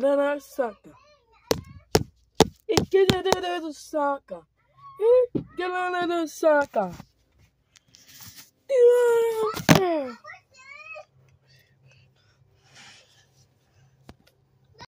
Banana sucker. Get a little sucker. Get a little sucker.